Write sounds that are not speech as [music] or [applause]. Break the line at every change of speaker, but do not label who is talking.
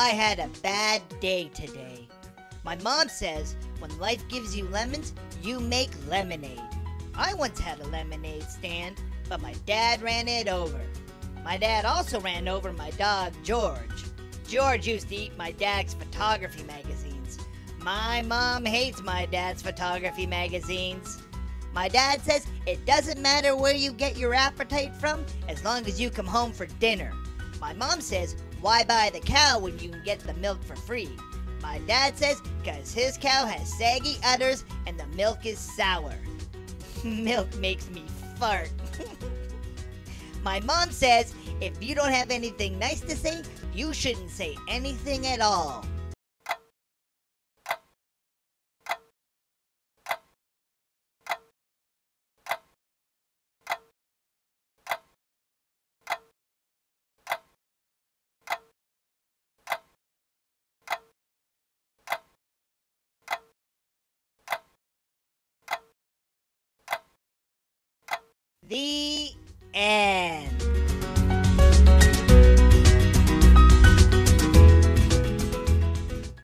I had a bad day today. My mom says when life gives you lemons, you make lemonade. I once had a lemonade stand, but my dad ran it over. My dad also ran over my dog, George. George used to eat my dad's photography magazines. My mom hates my dad's photography magazines. My dad says it doesn't matter where you get your appetite from as long as you come home for dinner. My mom says, why buy the cow when you can get the milk for free? My dad says, because his cow has saggy udders and the milk is sour. [laughs] milk makes me fart. [laughs] My mom says, if you don't have anything nice to say, you shouldn't say anything at all. The end.